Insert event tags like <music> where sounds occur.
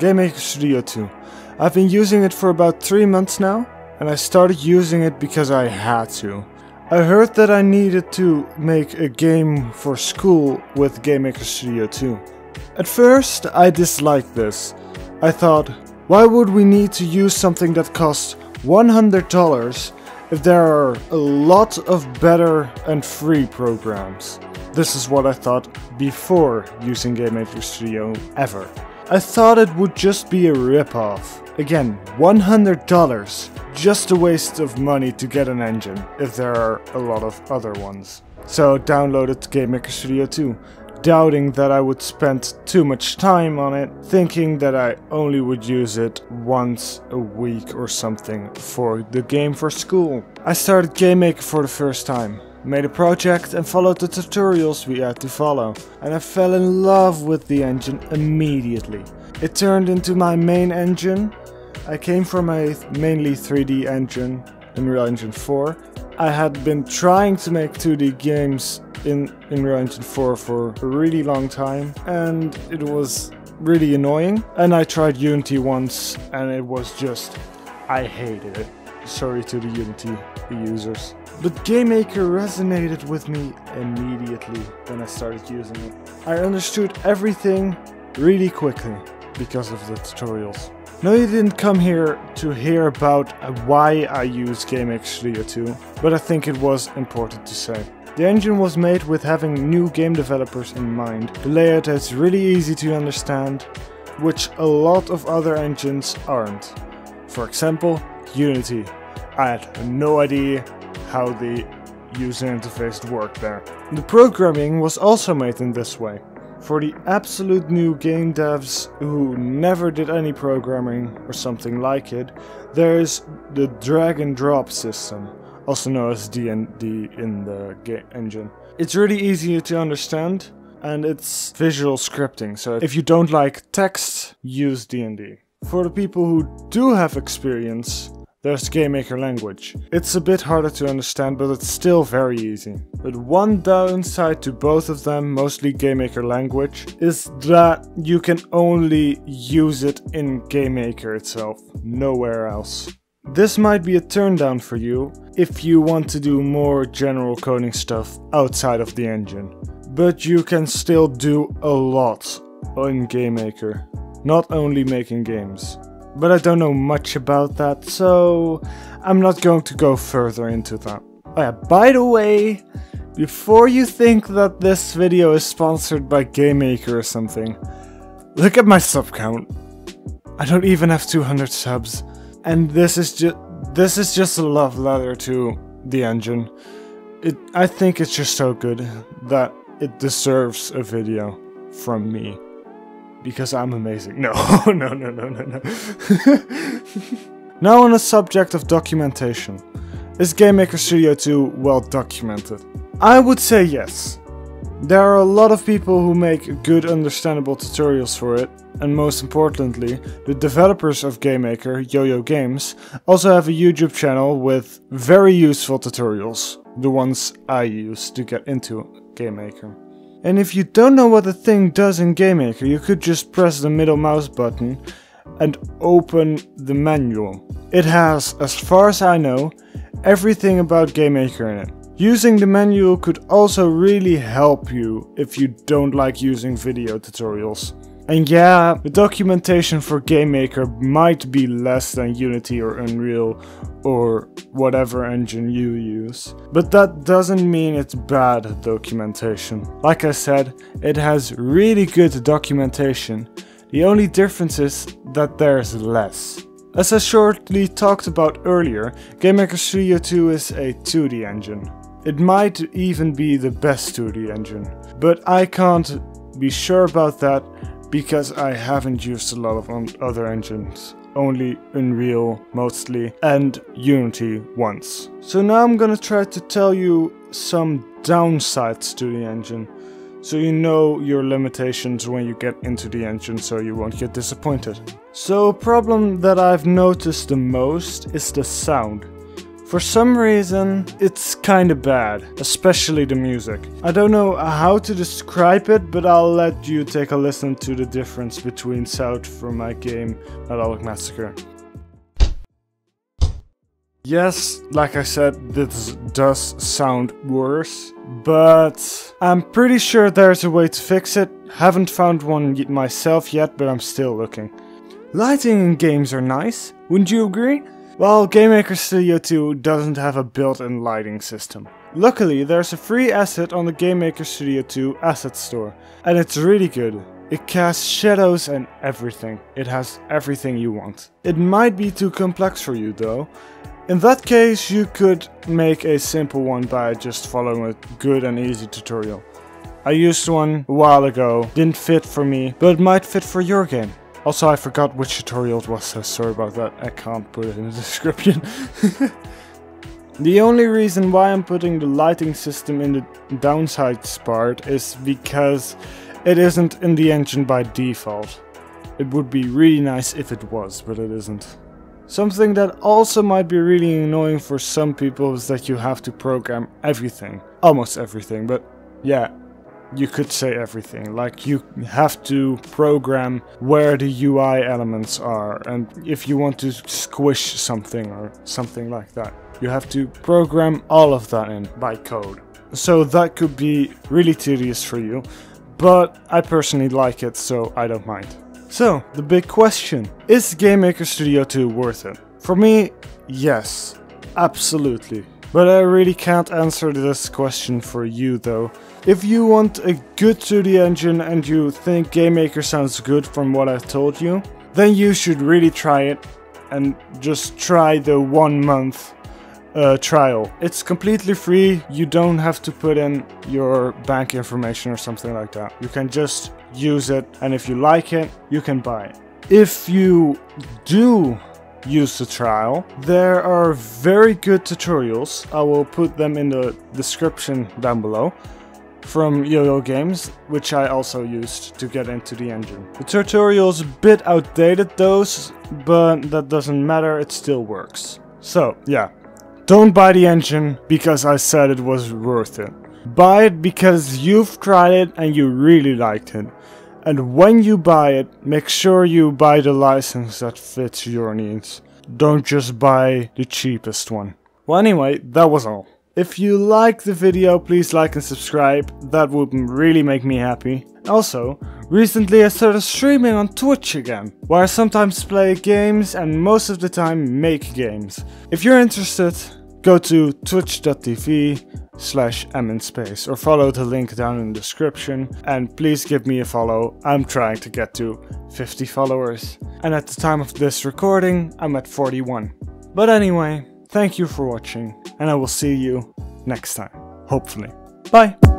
GameMaker Studio 2. I've been using it for about 3 months now, and I started using it because I had to. I heard that I needed to make a game for school with GameMaker Studio 2. At first, I disliked this. I thought, why would we need to use something that costs $100 if there are a lot of better and free programs? This is what I thought before using GameMaker Studio ever. I thought it would just be a ripoff. Again, $100. Just a waste of money to get an engine, if there are a lot of other ones. So downloaded GameMaker Studio 2, doubting that I would spend too much time on it, thinking that I only would use it once a week or something for the game for school. I started GameMaker for the first time, made a project and followed the tutorials we had to follow, and I fell in love with the engine immediately. It turned into my main engine. I came from a mainly 3D engine, in Unreal Engine 4. I had been trying to make 2D games in Unreal Engine 4 for a really long time, and it was really annoying. And I tried Unity once, and it was just, I hated it. Sorry to the Unity users. But Game Maker resonated with me immediately when I started using it. I understood everything really quickly because of the tutorials. No, you didn't come here to hear about why I use GameMaker Studio 2, but I think it was important to say. The engine was made with having new game developers in mind. The layout is really easy to understand, which a lot of other engines aren't. For example, Unity. I had no idea how the user interface worked there. The programming was also made in this way. For the absolute new game devs who never did any programming or something like it, there's the drag and drop system, also known as DND in the game engine. It's really easy to understand and it's visual scripting, so if you don't like text, use DND. For the people who do have experience, there's GameMaker language. It's a bit harder to understand, but it's still very easy. But one downside to both of them, mostly GameMaker language, is that you can only use it in GameMaker itself, nowhere else. This might be a turn down for you if you want to do more general coding stuff outside of the engine. But you can still do a lot in GameMaker, not only making games but I don't know much about that, so I'm not going to go further into that. Oh yeah, by the way, before you think that this video is sponsored by GameMaker or something, look at my sub count. I don't even have 200 subs, and this is just this is just a love letter to the engine. It I think it's just so good that it deserves a video from me because I'm amazing. <laughs> No, no, no, no, no, no. <laughs> now on the subject of documentation. Is GameMaker Studio 2 well documented? I would say yes. There are a lot of people who make good understandable tutorials for it, and most importantly, the developers of GameMaker, YoYo Games, also have a YouTube channel with very useful tutorials, the ones I use to get into GameMaker. And if you don't know what the thing does in GameMaker, you could just press the middle mouse button and open the manual. It has, as far as I know, everything about GameMaker in it. Using the manual could also really help you if you don't like using video tutorials. And yeah, the documentation for GameMaker might be less than Unity or Unreal or whatever engine you use. But that doesn't mean it's bad documentation. Like I said, it has really good documentation. The only difference is that there's less. As I shortly talked about earlier, GameMaker Studio 2 is a 2D engine. It might even be the best 2D engine, but I can't be sure about that because I haven't used a lot of other engines. Only Unreal mostly and Unity once. So now I'm gonna try to tell you some downsides to the engine. So you know your limitations when you get into the engine so you won't get disappointed. So a problem that I've noticed the most is the sound. For some reason, it's kinda bad, especially the music. I don't know how to describe it, but I'll let you take a listen to the difference between South from my game, Melodic Massacre. Yes, like I said, this does sound worse, but I'm pretty sure there's a way to fix it. Haven't found one myself yet, but I'm still looking. Lighting in games are nice, wouldn't you agree? Well, GameMaker Studio 2 doesn't have a built-in lighting system. Luckily, there's a free asset on the GameMaker Studio 2 asset store, and it's really good. It casts shadows and everything. It has everything you want. It might be too complex for you though, in that case, you could make a simple one by just following a good and easy tutorial. I used one a while ago, didn't fit for me, but it might fit for your game. Also, I forgot which tutorial it was, so sorry about that. I can't put it in the <laughs> description. the only reason why I'm putting the lighting system in the downsides part is because it isn't in the engine by default. It would be really nice if it was, but it isn't. Something that also might be really annoying for some people is that you have to program everything. Almost everything, but yeah, you could say everything. Like you have to program where the UI elements are and if you want to squish something or something like that. You have to program all of that in by code. So that could be really tedious for you, but I personally like it so I don't mind. So, the big question. Is Game Maker Studio 2 worth it? For me, yes. Absolutely. But I really can't answer this question for you though. If you want a good 2D engine and you think Game Maker sounds good from what I've told you, then you should really try it and just try the one month uh, trial. It's completely free, you don't have to put in your bank information or something like that. You can just use it and if you like it, you can buy it. If you do use the trial, there are very good tutorials. I will put them in the description down below from Yo-Yo Games, which I also used to get into the engine. The tutorial's a bit outdated those, but that doesn't matter, it still works. So, yeah, don't buy the engine because I said it was worth it. Buy it because you've tried it and you really liked it. And when you buy it, make sure you buy the license that fits your needs. Don't just buy the cheapest one. Well anyway, that was all. If you like the video, please like and subscribe, that would really make me happy. Also, recently I started streaming on Twitch again, where I sometimes play games and most of the time make games. If you're interested, go to twitch.tv slash eminspace or follow the link down in the description and please give me a follow. I'm trying to get to 50 followers and at the time of this recording I'm at 41. But anyway, thank you for watching and I will see you next time, hopefully. Bye!